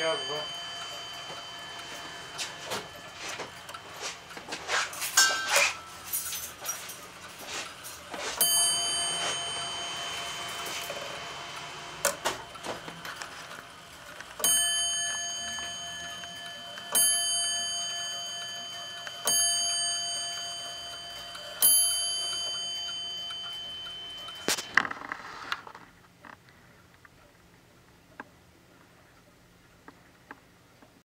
How's it going?